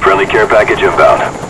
Friendly care package inbound.